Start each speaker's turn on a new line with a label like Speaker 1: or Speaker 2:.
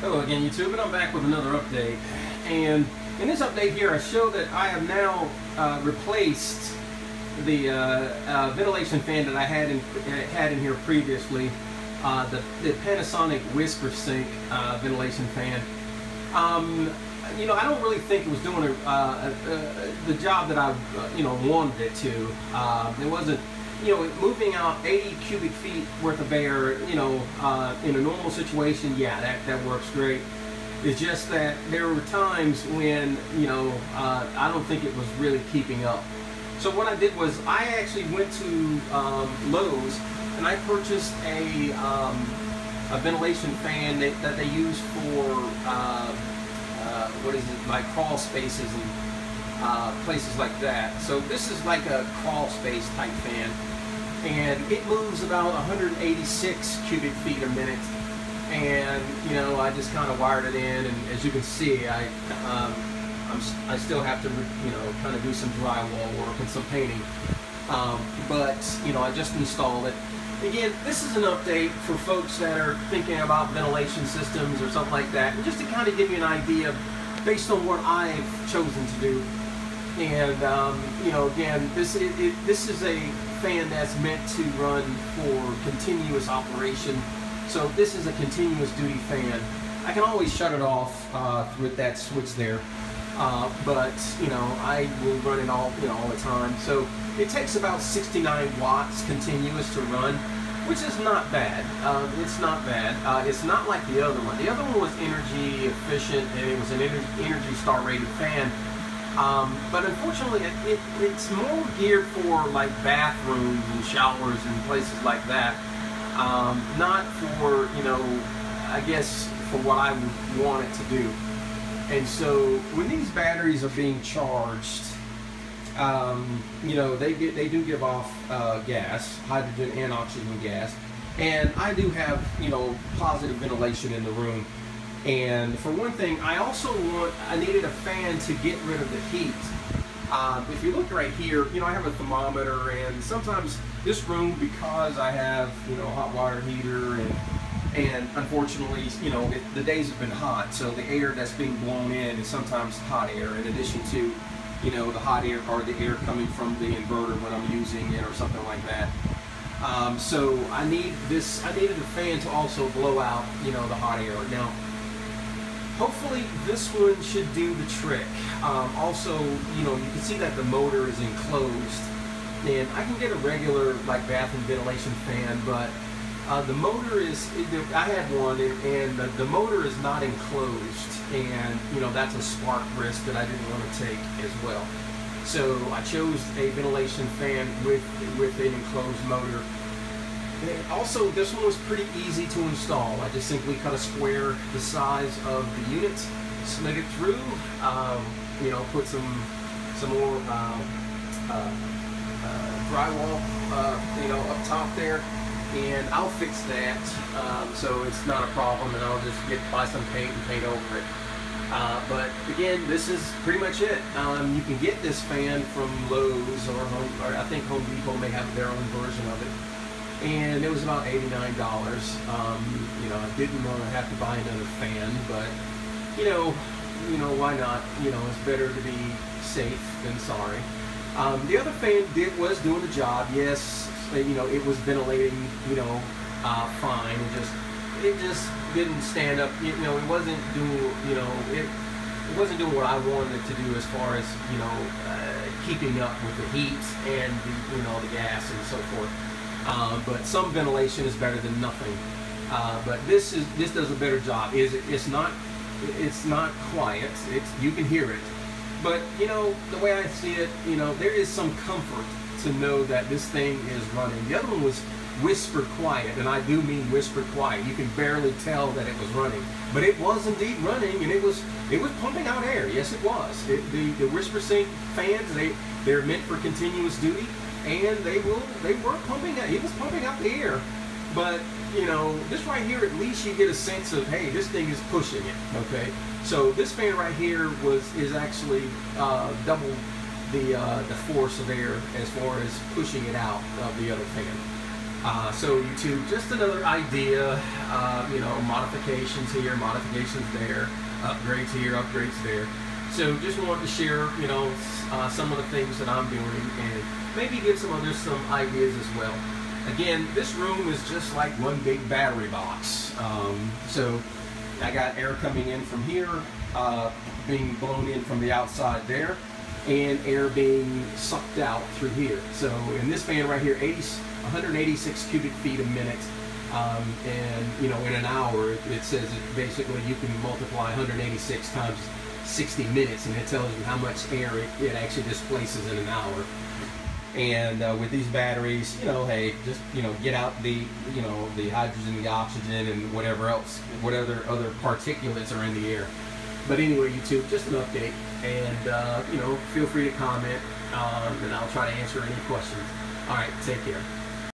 Speaker 1: Hello again YouTube and I'm back with another update. And in this update here I show that I have now uh, replaced the uh, uh, ventilation fan that I had in, had in here previously uh, the, the, Panasonic Whispersync uh, ventilation fan. Um, you know I don't really think it was doing a, the job that I you know wanted it to. It wasn't you know, moving out 80 cubic feet worth of air, you know, uh, in a normal situation, yeah, that, that works great. It's just that there were times when, you know, uh, I don't think it was really keeping up. So what I did was I actually went to um, Lowe's and I purchased a, um, a ventilation fan that, that, they use for, uh, uh what is it, like crawl spaces and uh, places like that. So this is like a crawl space type fan. And it moves about 186 cubic feet a minute. And you know I just kind of wired it in and as you can see I um, i still have to you know kind of do some drywall work and some painting. Um, but you know I just installed it. Again this is an update for folks that are thinking about ventilation systems or something like that and just to kind of give you an idea based on what I've chosen to do and um, you know again this it, it, this is a fan that's meant to run for continuous operation. So this is a continuous duty fan. I can always shut it off uh, with that switch there. Uh, but you know I will run it all you know all the time. So it takes about 69 watts continuous to run, which is not bad. Uh, it's not bad. Uh, it's not like the other one. The other one was energy efficient and it was an energy star rated fan. Um, but unfortunately, it, it, it's more geared for like bathrooms and showers and places like that. Um, not for, you know, I guess for what I want it to do. And so when these batteries are being charged, um, you know, they get they do give off uh, gas, hydrogen and oxygen gas. And I do have, you know, positive ventilation in the room. And for one thing, I also want, I needed a fan to get rid of the heat. Uh, if you look right here, you know, I have a thermometer and sometimes this room, because I have, you know, a hot water heater and and unfortunately, you know, it, the days have been hot, so the air that's being blown in is sometimes hot air in addition to, you know, the hot air or the air coming from the inverter when I'm using it or something like that. Um, so I need this, I needed a fan to also blow out, you know, the hot air. Now, hopefully this one should do the trick. Um, also, you know, you can see that the motor is enclosed. And I can get a regular like bath and ventilation fan, but uh, the motor is, I had one and the, the, motor is not enclosed. And, you know, that's a spark risk that I didn't want to take as well. So I chose a ventilation fan with, with an enclosed motor also, this one was pretty easy to install. I just simply cut a square the size of the unit, slid it through, um, you know, put some some more um, uh, uh, drywall, uh, you know, up top there, and I'll fix that um, so it's not a problem, and I'll just get buy some paint and paint over it. Uh, but again, this is pretty much it. Um, you can get this fan from Lowe's or, Home, or I think Home Depot may have their own version of it and it was about $89. Um, you know, I didn't want to have to buy another fan, but you know, you know, why not? You know, it's better to be safe than sorry. Um, the other fan did was doing the job. Yes, you know, it was ventilating. You know, uh, fine. It just it just didn't stand up. You know, it wasn't doing. You know, it it wasn't doing what I wanted it to do as far as you know uh, keeping up with the heat and the, you know the gas and so forth. Uh, but some ventilation is better than nothing. Uh, but this is this does a better job. Is it, it's not it's not quiet. It's you can hear it, but you know the way I see it, you know there is some comfort to know that this thing is running. The other one was whisper quiet, and I do mean whisper quiet. You can barely tell that it was running, but it was indeed running, and it was it was pumping out air. Yes, it was. It, the the Whispersync fans they they're meant for continuous duty and they will they were pumping out he was pumping out the air. But you know this right here at least you get a sense of hey this thing is pushing it okay? So this fan right here was is actually uh, double the uh, the force of air as far as pushing it out of the other fan. Uh, so YouTube just another idea uh, you know, modifications here, modifications there, upgrades here, upgrades there. So just wanted to share, you know, uh, some of the things that I'm doing and maybe give some others some ideas as well. Again, this room is just like one big battery box. Um, so I got air coming in from here, uh, being blown in from the outside there, and air being sucked out through here. So in this fan right here, 80, 186 cubic feet a minute. Um, and you know, in an hour, it, says it basically you can multiply 186 times 60 minutes, and it tells you how much air it, it actually displaces in an hour. And uh, with these batteries, you know, hey, just you know, get out the you know the hydrogen, the oxygen, and whatever else, whatever other particulates are in the air. But anyway, YouTube, just an update, and uh, you know, feel free to comment, um, and I'll try to answer any questions. All right, take care.